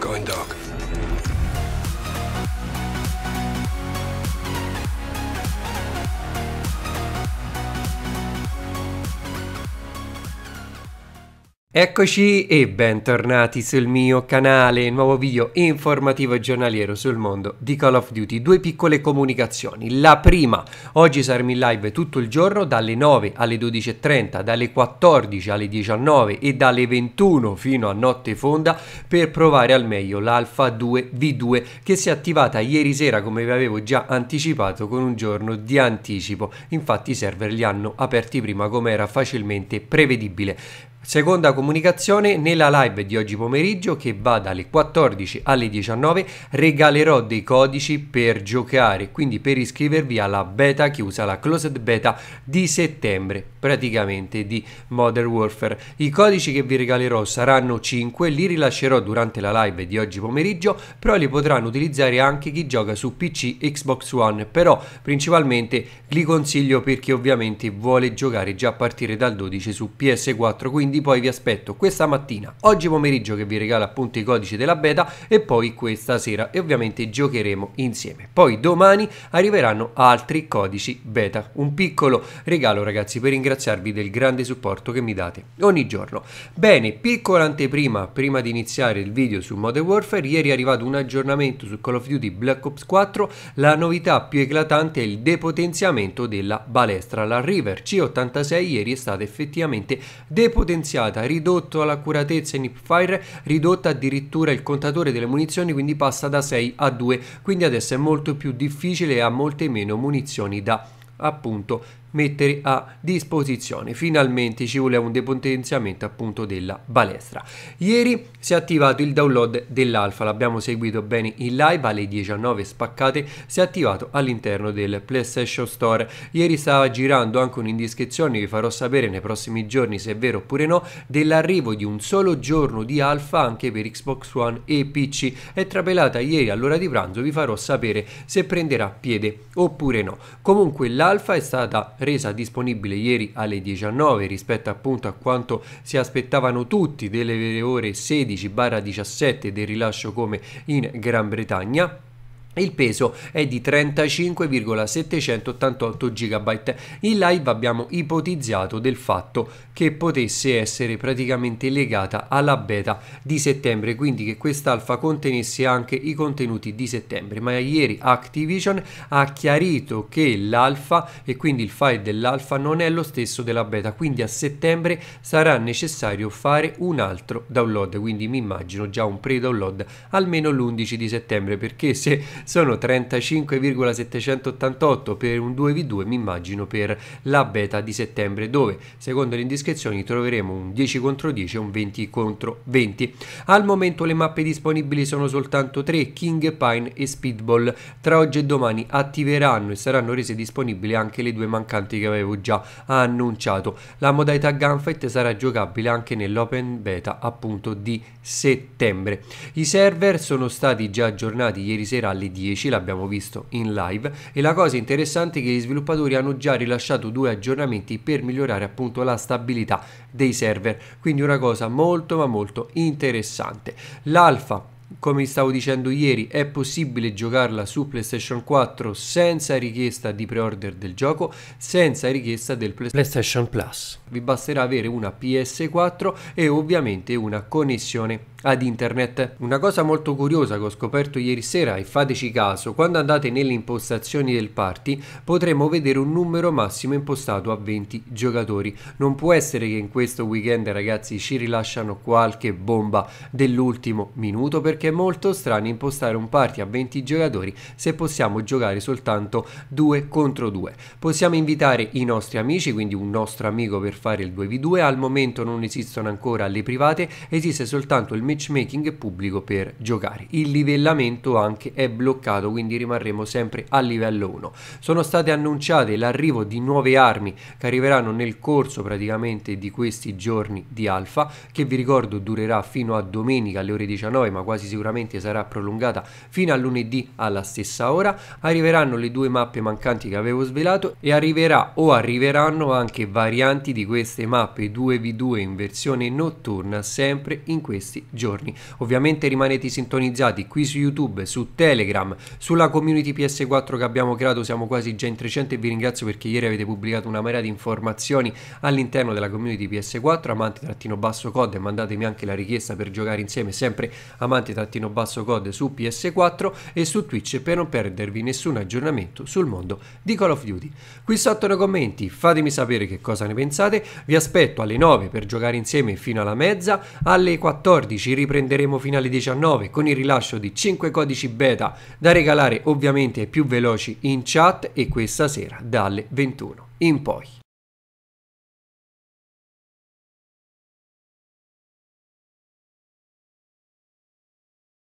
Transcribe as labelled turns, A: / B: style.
A: Going dark.
B: Eccoci e bentornati sul mio canale, nuovo video informativo giornaliero sul mondo di Call of Duty. Due piccole comunicazioni. La prima, oggi saremo in live tutto il giorno dalle 9 alle 12.30, dalle 14 alle 19 e dalle 21 fino a notte fonda per provare al meglio l'Alpha 2 V2 che si è attivata ieri sera come vi avevo già anticipato con un giorno di anticipo. Infatti i server li hanno aperti prima come era facilmente prevedibile. Seconda comunicazione, nella live di oggi pomeriggio che va dalle 14 alle 19 regalerò dei codici per giocare, quindi per iscrivervi alla beta chiusa, la closed beta di settembre praticamente di Modern Warfare. I codici che vi regalerò saranno 5, li rilascerò durante la live di oggi pomeriggio, però li potranno utilizzare anche chi gioca su PC Xbox One, però principalmente li consiglio per chi ovviamente vuole giocare già a partire dal 12 su PS4, quindi quindi poi vi aspetto questa mattina, oggi pomeriggio che vi regala appunto i codici della beta e poi questa sera e ovviamente giocheremo insieme. Poi domani arriveranno altri codici beta, un piccolo regalo ragazzi per ringraziarvi del grande supporto che mi date ogni giorno. Bene, piccola anteprima prima di iniziare il video su Modern Warfare, ieri è arrivato un aggiornamento su Call of Duty Black Ops 4, la novità più eclatante è il depotenziamento della balestra, la River C86 ieri è stata effettivamente depotenziata potenziata, ridotto l'accuratezza in hipfire, ridotta addirittura il contatore delle munizioni, quindi passa da 6 a 2, quindi adesso è molto più difficile e ha molte meno munizioni da appunto mettere a disposizione. Finalmente ci vuole un depotenziamento appunto della balestra. Ieri si è attivato il download dell'alfa, l'abbiamo seguito bene in live alle 19 spaccate, si è attivato all'interno del PlayStation Store. Ieri stava girando anche un'indiscrezione, vi farò sapere nei prossimi giorni se è vero oppure no, dell'arrivo di un solo giorno di alfa anche per Xbox One e PC. È trapelata ieri all'ora di pranzo, vi farò sapere se prenderà piede oppure no. Comunque l'alfa è stata resa disponibile ieri alle 19 rispetto appunto a quanto si aspettavano tutti delle ore 16-17 del rilascio come in Gran Bretagna il peso è di 35,788 GB. In live abbiamo ipotizzato del fatto che potesse essere praticamente legata alla beta di settembre, quindi che quest'alfa contenesse anche i contenuti di settembre. Ma ieri Activision ha chiarito che l'alfa e quindi il file dell'alfa non è lo stesso della beta, quindi a settembre sarà necessario fare un altro download, quindi mi immagino già un pre-download almeno l'11 di settembre, perché se sono 35,788 per un 2v2 mi immagino per la beta di settembre dove secondo le indiscrezioni troveremo un 10 contro 10 e un 20 contro 20 al momento le mappe disponibili sono soltanto 3 King Pine e Speedball. Tra oggi e domani attiveranno e saranno rese disponibili anche le due mancanti che avevo già annunciato. La modalità Gunfight sarà giocabile anche nell'open beta appunto di settembre. I server sono stati già aggiornati ieri sera alle 10 10, l'abbiamo visto in live e la cosa interessante è che gli sviluppatori hanno già rilasciato due aggiornamenti per migliorare appunto la stabilità dei server, quindi una cosa molto ma molto interessante. L'alfa come stavo dicendo ieri è possibile giocarla su PlayStation 4 senza richiesta di pre-order del gioco, senza richiesta del PlayStation Plus. Vi basterà avere una PS4 e ovviamente una connessione ad internet. Una cosa molto curiosa che ho scoperto ieri sera e fateci caso, quando andate nelle impostazioni del party potremo vedere un numero massimo impostato a 20 giocatori. Non può essere che in questo weekend ragazzi ci rilasciano qualche bomba dell'ultimo minuto perché è molto strano impostare un party a 20 giocatori se possiamo giocare soltanto 2 contro 2. Possiamo invitare i nostri amici, quindi un nostro amico per fare il 2v2, al momento non esistono ancora le private, esiste soltanto il matchmaking pubblico per giocare. Il livellamento anche è bloccato, quindi rimarremo sempre a livello 1. Sono state annunciate l'arrivo di nuove armi che arriveranno nel corso praticamente di questi giorni di alfa, che vi ricordo durerà fino a domenica alle ore 19, ma quasi sicuramente sarà prolungata fino a lunedì alla stessa ora. Arriveranno le due mappe mancanti che avevo svelato e arriverà o arriveranno anche varianti di queste mappe 2v2 in versione notturna sempre in questi giorni giorni. Ovviamente rimanete sintonizzati qui su YouTube, su Telegram, sulla community PS4 che abbiamo creato, siamo quasi già in 300 e vi ringrazio perché ieri avete pubblicato una marea di informazioni all'interno della community PS4, amanti-basso code, mandatemi anche la richiesta per giocare insieme, sempre amanti-basso code su PS4 e su Twitch per non perdervi nessun aggiornamento sul mondo di Call of Duty. Qui sotto nei commenti fatemi sapere che cosa ne pensate, vi aspetto alle 9 per giocare insieme fino alla mezza, alle 14 riprenderemo fino alle 19 con il rilascio di 5 codici beta da regalare ovviamente ai più veloci in chat e questa sera dalle 21 in poi.